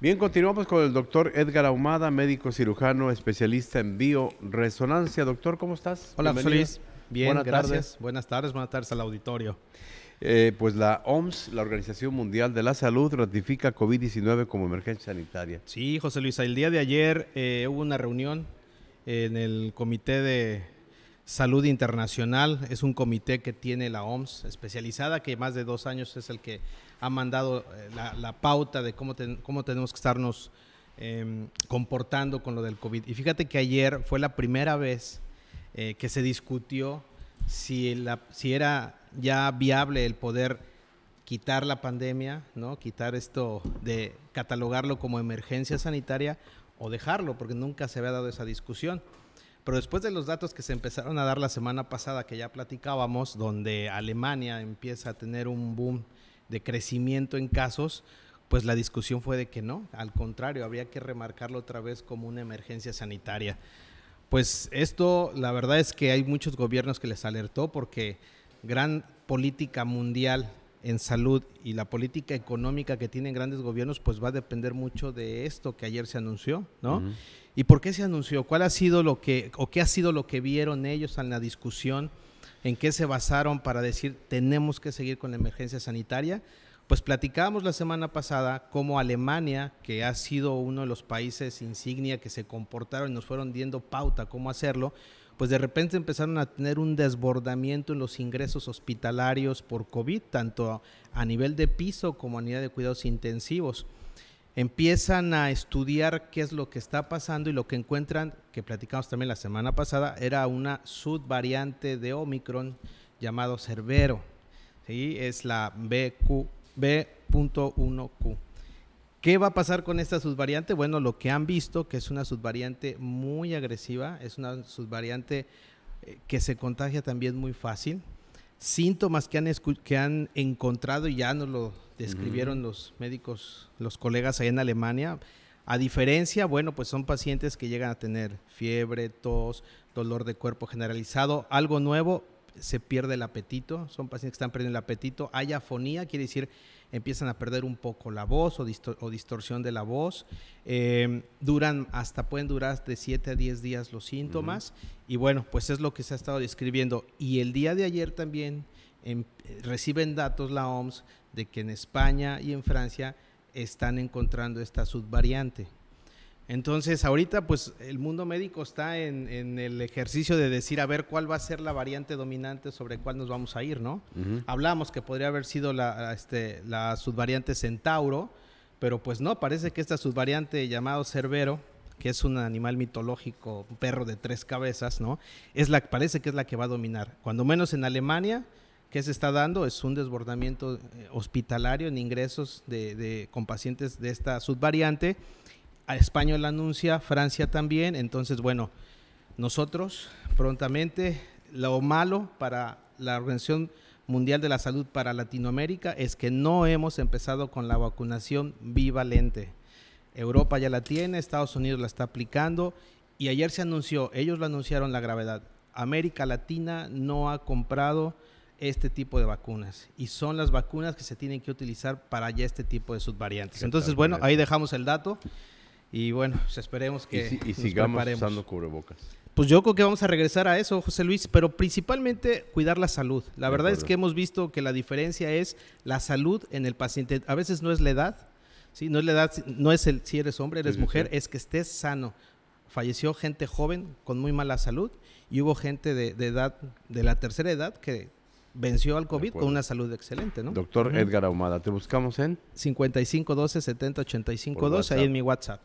Bien, continuamos con el doctor Edgar Ahumada, médico cirujano, especialista en bioresonancia. Doctor, ¿cómo estás? Hola, José Bienvenido. Luis. Bien, Buenas gracias. tardes. Buenas tardes, buenas tardes al auditorio. Eh, pues la OMS, la Organización Mundial de la Salud, ratifica COVID-19 como emergencia sanitaria. Sí, José Luis, el día de ayer eh, hubo una reunión en el Comité de Salud Internacional. Es un comité que tiene la OMS especializada, que más de dos años es el que ha mandado eh, la, pauta de cómo, ten- cómo tenemos que estarnos em, comportando con lo del COVID. Y fíjate que ayer fue la primera vez eh, que se discutió si, la, si era ya viable el poder quitar la pandemia, ¿no? Quitar esto de catalogarlo como emergencia sanitaria o dejarlo, porque nunca se había dado esa discusión. Pero después de los datos que se empezaron a dar la semana pasada, que ya platicábamos, donde Alemania empieza a tener un boom de crecimiento en casos, pues la discusión fue de que no, al contrario, habría que remarcarlo otra vez como una emergencia sanitaria. Pues esto, la verdad es que hay muchos gobiernos que les alertó porque gran política mundial en salud y la política económica que tienen grandes gobiernos, pues va a depender mucho de esto que ayer se anunció, ¿no? Ujú. ¿Y por qué se anunció? ¿Cuál ha sido lo que, o qué ha sido lo que vieron ellos en la discusión? ¿En qué se basaron para decir tenemos que seguir con la emergencia sanitaria? Pues platicábamos la semana pasada cómo Alemania, que ha sido uno de los países insignia que se comportaron y nos fueron dando pauta cómo hacerlo, pues de repente empezaron a tener un desbordamiento en los ingresos hospitalarios por COVID, tanto a nivel de piso como a nivel de cuidados intensivos empiezan a estudiar qué es lo que está pasando y lo que encuentran, que platicamos también la semana pasada, era una subvariante de Omicron llamado Cerbero. ¿sí? Es la BQ, B.1Q. ¿Qué va a pasar con esta subvariante? Bueno, lo que han visto, que es una subvariante muy agresiva, es una subvariante eh, que se contagia también muy fácil. Síntomas que han, que han encontrado y ya nos lo describieron los médicos, los colegas ahí en Alemania. A diferencia, bueno, pues son pacientes que llegan a tener fiebre, tos, dolor de cuerpo generalizado. Algo nuevo, se pierde el apetito. Son pacientes que están perdiendo el apetito. Hay afonía, quiere decir empiezan a perder un poco la voz o, distor- o distorsión de la voz. Eh, duran hasta, pueden durar de 7 a 10 días los síntomas. Y bueno, pues es lo que se ha estado describiendo. Y el día de ayer también em, reciben datos la OMS de que en España y en Francia están encontrando esta subvariante. Entonces, ahorita pues el mundo médico está en, en el ejercicio de decir a ver cuál va a ser la variante dominante sobre cuál nos vamos a ir, ¿no? Ujú. Hablamos que podría haber sido la, este, la subvariante Centauro, pero pues no, parece que esta subvariante llamado Cerbero, que es un animal mitológico, un perro de tres cabezas, ¿no? Es la, parece que es la que va a dominar. Cuando menos en Alemania, ¿qué se está dando? Es un desbordamiento eh, hospitalario en ingresos de, con pacientes de esta subvariante. España la anuncia, Francia también. Entonces, bueno, nosotros prontamente, lo malo para la Organización Mundial de la Salud para Latinoamérica es que no hemos empezado con la vacunación bivalente. Europa ya la tiene, Estados Unidos la está aplicando y ayer se anunció, ellos lo anunciaron la gravedad. América Latina no ha comprado este tipo de vacunas y son las vacunas que se tienen que utilizar para ya este tipo de subvariantes. ¿Qué Entonces, bueno, ahí dejamos el dato y bueno, pues esperemos Y, que si- y nos sigamos preparemos. usando cubrebocas. Pues yo creo que vamos a regresar a eso, José Luis, pero principalmente cuidar la salud. La verdad es que hemos visto que la diferencia es la salud en el paciente. A veces no es la edad, ¿sí? no es la edad, no es el si eres hombre, eres sí, mujer, sí. es que estés sano. Falleció gente joven con muy mala salud y hubo gente de, de edad, de la tercera edad, que venció al COVID con una salud excelente, ¿no? Doctor. Edgar Ahumada, te buscamos en 55 12 70 85 Por 12, ahí en mi WhatsApp.